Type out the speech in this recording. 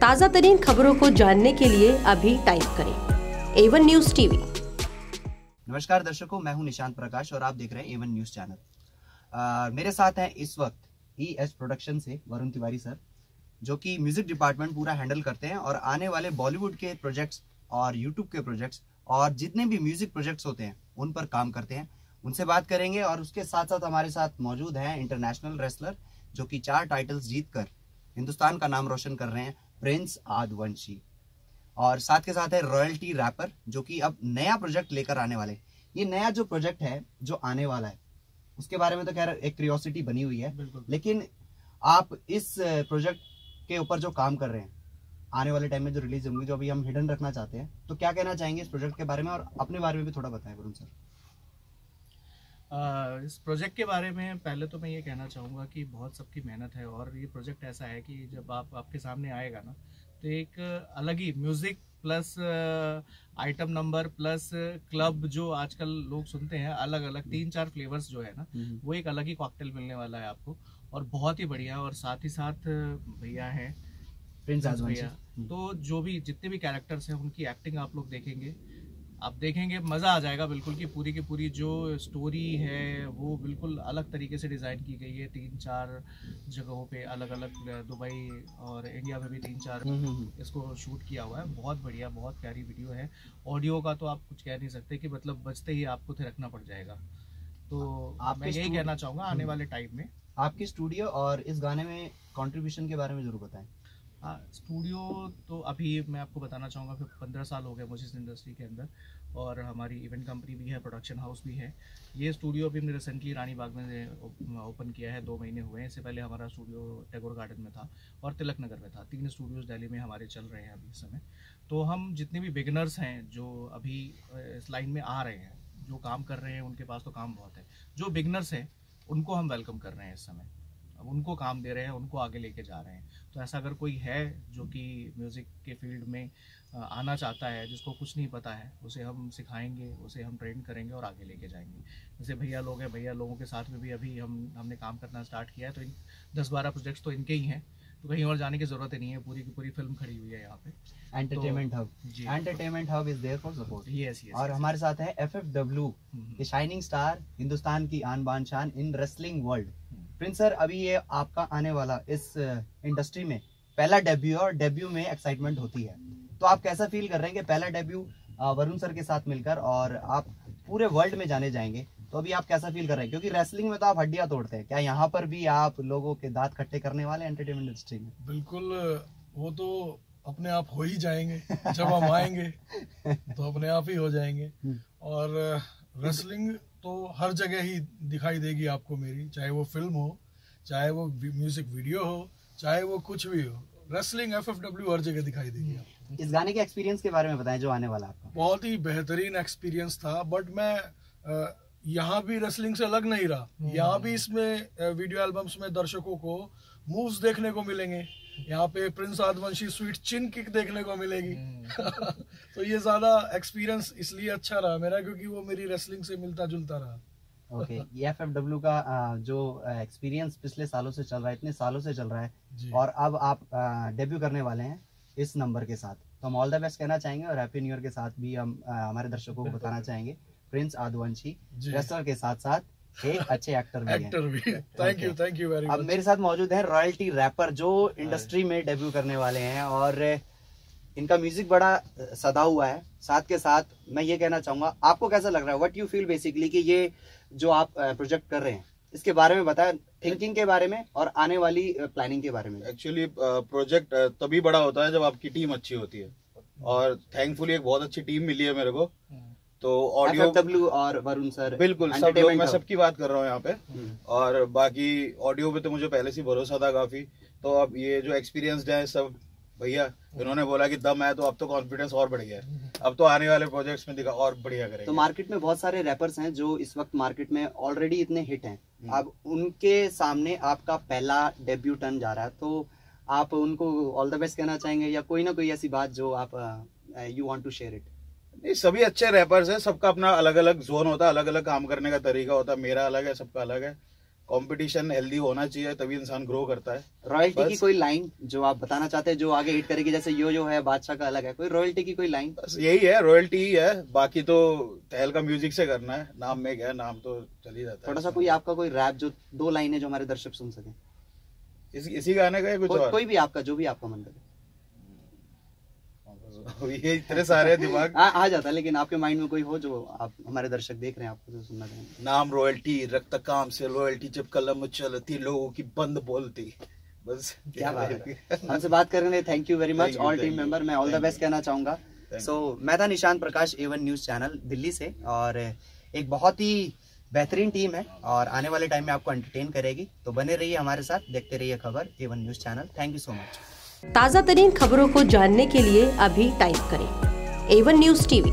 ताज़ा तरीन खबरों को जानने के लिए अभी टाइप करें एवन न्यूज़ टीवी नमस्कार दर्शकों, मैं हूँ निशांत प्रकाश और आप देख रहे हैं एवन न्यूज़ चैनल मेरे साथ हैं इस वक्त ई एच प्रोडक्शन से वरुण तिवारी सर, जो कि म्यूज़िक डिपार्टमेंट पूरा हैंडल करते हैं और आने वाले बॉलीवुड के प्रोजेक्ट्स और यूट्यूब के प्रोजेक्ट्स और जितने भी म्यूज़िक प्रोजेक्ट्स होते हैं, उन पर काम करते हैं। उनसे बात करेंगे और उसके साथ साथ हमारे साथ मौजूद हैं इंटरनेशनल रेसलर जो कि चार टाइटल्स जीतकर हिंदुस्तान का नाम रोशन कर रहे हैं। प्रिंस आदवंशी। और साथ के साथ है रॉयल्टी रैपर जो कि अब नया प्रोजेक्ट लेकर आने वाले। ये नया जो प्रोजेक्ट है जो आने वाला है उसके बारे में तो खैर एक क्रियोसिटी बनी हुई है। लेकिन आप इस प्रोजेक्ट के ऊपर जो काम कर रहे हैं आने वाले टाइम में जो रिलीज़ होंगी जो अभी हम हिडन रखना चाहते हैं तो क्या कहना चाहेंगे इस प्रोजेक्ट के बारे में? और अपने बारे में भी थोड़ा बताएँ वरुण सर। इस प्रोजेक्ट के बारे में पहले तो मैं ये कहना चाहूँगा कि बहुत सबकी मेहनत है और ये प्रोजेक्ट ऐसा है कि जब आप आपके सामने आएगा ना तो एक अलग ही music plus item number plus club जो आजकल लोग सुनते हैं अलग अलग तीन चार फ्लेवर्स जो है ना वो एक अलग ही कॉकटेल मिलने वाला है आपको और बहुत ही बढ़िया और साथ ही साथ भैया हैं प्रिंस भैया। तो जो भी जितने भी कैरेक्टर्स हैं उनकी एक्टिंग आप लोग देखेंगे। आप देखेंगे मज़ा आ जाएगा बिल्कुल कि पूरी की पूरी जो स्टोरी है वो बिल्कुल अलग तरीके से डिज़ाइन की गई है। तीन चार जगहों पे अलग अलग दुबई और इंडिया में भी तीन चार हम्म, हम्म, हम्म। इसको शूट किया हुआ है। बहुत बढ़िया बहुत प्यारी वीडियो है। ऑडियो का तो आप कुछ कह नहीं सकते कि मतलब बचते ही आपको थिरकना पड़ जाएगा। तो आप मैं यही कहना चाहूँगा आने वाले टाइम में। आपकी स्टूडियो और इस गाने में कंट्रीब्यूशन के बारे में ज़रूर बताएँ। स्टूडियो तो अभी मैं आपको बताना चाहूँगा, फिर पंद्रह साल हो गए मुझे इस इंडस्ट्री के अंदर और हमारी इवेंट कंपनी भी है प्रोडक्शन हाउस भी है। ये स्टूडियो अभी हमने रिसेंटली रानी बाग में ओपन किया है, दो महीने हुए हैं। इससे पहले हमारा स्टूडियो टैगोर गार्डन में था और तिलक नगर में था। तीन स्टूडियोज दिल्ली में हमारे चल रहे हैं अभी इस समय। तो हम जितने भी बिगनर्स हैं, जो अभी इस लाइन में आ रहे हैं, जो काम कर रहे हैं, उनके पास तो काम बहुत है। जो बिगनर्स हैं, उनको हम वेलकम कर रहे हैं इस समय। अब उनको काम दे रहे हैं उनको आगे लेके जा रहे हैं। तो ऐसा अगर कोई है जो कि म्यूज़िक के फ़ील्ड में आना चाहता है जिसको कुछ नहीं पता है उसे हम सिखाएँगे उसे हम ट्रेन करेंगे और आगे लेके जाएँगे। जैसे भैया लोग हैं भैया लोगों के साथ में भी अभी हम हमने काम करना स्टार्ट किया है तो इन दस बारह प्रोजेक्ट्स तो इनके ही हैं। तो कहीं और जाने की ज़रूरत ही नहीं है पूरी की पूरी फ़िल्म खड़ी हुई है यहाँ पे। Entertainment hub entertainment hub is there for support yes yes और हमारे साथ है F F W shining star Hindustan की आन बान शान in wrestling world. Prince sir अभी ये आपका आने वाला इस इंडस्ट्री में पहला डेब्यू है और डेब्यू में एक्साइटमेंट होती है। तो आप कैसा फील कर रहे हैं कि पहला डेब्यू वरुण सर के साथ मिलकर और आप पूरे वर्ल्ड में जाने जाएँगे? तो अभी आप कैसा फील कर रहे हैं? क्योंकि रेसलिंग में तो आप हड्डियाँ तोड़ते हैं। क्या यहाँ पर भी आप लोगों के दांत खट्टे करने वाले एंटरटेनमेंट इंडस्ट्री में? बिल्कुल वो तो अपने आप हो ही जाएँगे। जब हम आएँगे तो अपने आप ही हो जाएँगे। हम्म। और रेसलिंग तो हर जगह ही दिखाई देगी आपको मेरी चाहे वो फ़िल्म हो चाहे वो म्यूज़िक वीडियो हो चाहे वो कुछ भी हो रेसलिंग एफ़ हर जगह दिखाई देगी आपको। इस गाने के एक्सपीरियंस के बारे में बताएँ जो आने वाला आपका। बहुत ही बेहतरीन एक्सपीरियंस था बट मैं यहाँ भी रेसलिंग से अलग नहीं रहा। यहाँ भी इसमें वीडियो एल्बम्स में दर्शकों को मूव्स देखने को मिलेंगे। यहाँ पे Prince Aadvanshi sweet chin kick देखने को मिलेगी। तो ये ज़्यादा एक्सपीरियंस इसलिए अच्छा रहा मेरा क्योंकि वो मेरी रेसलिंग से मिलता जुलता रहा। ओके ये एफ़ का जो एक्सपीरियंस पिछले सालों से चल रहा है इतने सालों से चल रहा है और अब आप डेब्यू करने वाले हैं इस नंबर के साथ। तो हम ऑल द बेस्ट कहना चाहेंगे और हैप्पी न्यू ईयर के साथ भी हम हमारे दर्शकों को बताना चाहेंगे। प्रिंस आदवंशी जी। रेसलर के साथ साथ एक अच्छे एक्टर भी एक्टर भी thank you thank you very अब मच मेरे साथ मौजूद है रॉयल्टी रैपर जो इंडस्ट्री में डेब्यू करने वाले हैं और इनका म्यूज़िक बड़ा सदा हुआ है। साथ के साथ मैं ये कहना चाहूँगा आपको कैसा लग रहा है? व्हाट यू फील बेसिकली कि ये जो आप प्रोजेक्ट कर रहे हैं इसके बारे में बताएँ थिंकिंग के बारे में और आने वाली प्लानिंग के बारे में। एक्चुअली प्रोजेक्ट तभी बड़ा होता है जब आपकी टीम अच्छी होती है। और थैंकफुली एक बहुत अच्छी टीम मिली है मेरे को। तो ऑडियो एफएफडब्ल्यू और वरुण सर बिल्कुल सब लोग मैं सबकी बात कर रहा हूँ यहाँ पे। हम्म। और बाकी ऑडियो पे तो मुझे पहले से भरोसा था काफ़ी। तो अब ये जो एक्सपीरियंस है सब भैया इन्होंने बोला कि दम है तो अब तो कॉन्फिडेंस और बढ़ गया है। अब तो आने वाले प्रोजेक्ट्स में दिखा और बढ़िया करेंगे। तो मार्केट में बहुत सारे रैपर्स हैं जो इस वक्त मार्केट में ऑलरेडी इतने हिट हैं। हम्म। अब उनके सामने आपका पहला डेब्यू टर्न जा रहा है। तो आप उनको ऑल द बेस्ट कहना चाहेंगे या कोई ना कोई ऐसी बात जो आप you want to share it नहीं सभी अच्छे रैपर्स हैं सबका अपना अलग अलग जोन होता है अलग अलग काम करने का तरीका होता है मेरा अलग है सबका अलग है। कंपटीशन हेल्दी होना चाहिए तभी इंसान ग्रो करता है। रॉयल्टी की कोई लाइन जो आप बताना चाहते हैं जो आगे हिट करेगी जैसे यो जो है बादशाह का अलग है कोई रॉयल्टी की कोई लाइन बस यही है रॉयल्टी ही है बाकी तो तहल का म्यूज़िक से करना है नाम में क्या है नाम तो चल ही जाता है। थोड़ा सा कोई आपका कोई रैप जो दो लाइनें जो हमारे दर्शक सुन सके। इस, इसी गाने का कुछ कोई भी आपका जो भी आपका मन करे। ये इतने सारे दिमाग। आ, आ जाता है लेकिन आपके माइंड में कोई हो जो आप हमारे दर्शक देख रहे हैं आपको जो सुनना चाहेंगे। नाम रॉयल्टी रक्त काम से रॉयल्टी जब कलम चलती लोगों की बंद बोलती। बस। क्या बात है। हमसे बात करने thank you very much all team. Member मैं ऑल द बेस्ट कहना चाहूँगा। सो मैं था निशांत प्रकाश एवन न्यूज़ चैनल दिल्ली से और एक बहुत ही बेहतरीन टीम है और आने वाले टाइम में आपको एंटरटेन करेगी। तो बने रहिए हमारे साथ देखते रहिए खबर Avan news channel thank you so much ताज़ा तरीन खबरों को जानने के लिए अभी टाइप करें एवन न्यूज़ टीवी